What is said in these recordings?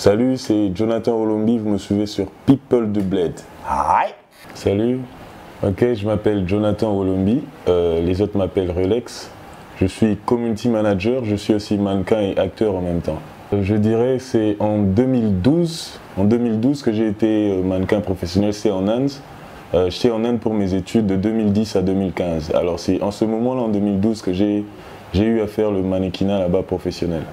Salut, c'est Jonathan Olombi, vous me suivez sur People de Bled. Aïe Salut, ok, je m'appelle Jonathan Olombi, euh, les autres m'appellent Relax. Je suis community manager, je suis aussi mannequin et acteur en même temps. Euh, Je dirais c'est en 2012, en 2012 que j'ai été euh, mannequin professionnel, c'est en Inde. Euh, J'étais en Inde pour mes études de 2010 à 2015. Alors c'est en ce moment-là, en 2012, que j'ai j'ai eu à faire le mannequinat là-bas professionnel.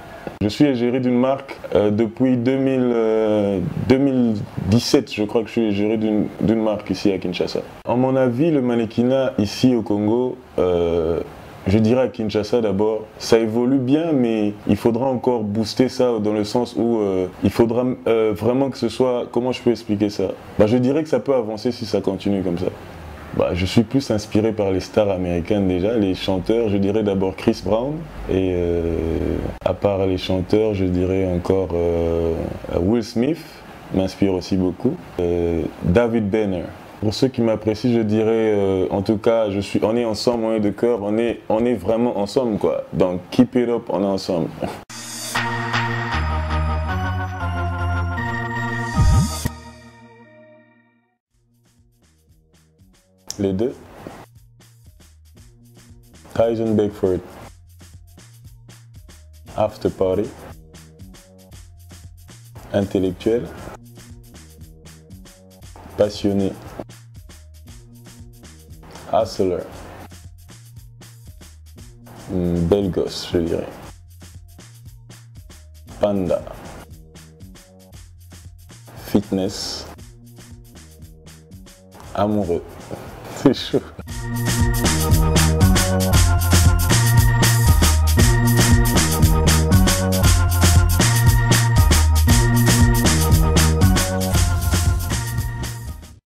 Je suis géré d'une marque euh, depuis 2000, euh, 2017, je crois que je suis d'une d'une marque ici à Kinshasa. En mon avis, le mannequinat ici au Congo, euh, je dirais à Kinshasa d'abord, ça évolue bien, mais il faudra encore booster ça dans le sens où euh, il faudra euh, vraiment que ce soit, comment je peux expliquer ça? Bah, Je dirais que ça peut avancer si ça continue comme ça. Bah, je suis plus inspiré par les stars américaines déjà, les chanteurs, je dirais d'abord Chris Brown, et euh, à part les chanteurs, je dirais encore euh, Will Smith, m'inspire aussi beaucoup, Euh, David Banner. Pour ceux qui m'apprécient, je dirais, euh, en tout cas, je suis, on est ensemble, on est de cœur, on est, on est vraiment ensemble quoi. Donc keep it up, on est ensemble. Les deux. Tyson Beckford. After Party. Intellectuel. Passionné. Hustler. Hmm, Bel gosse, je dirais. Panda. Fitness. Amoureux. Fechou.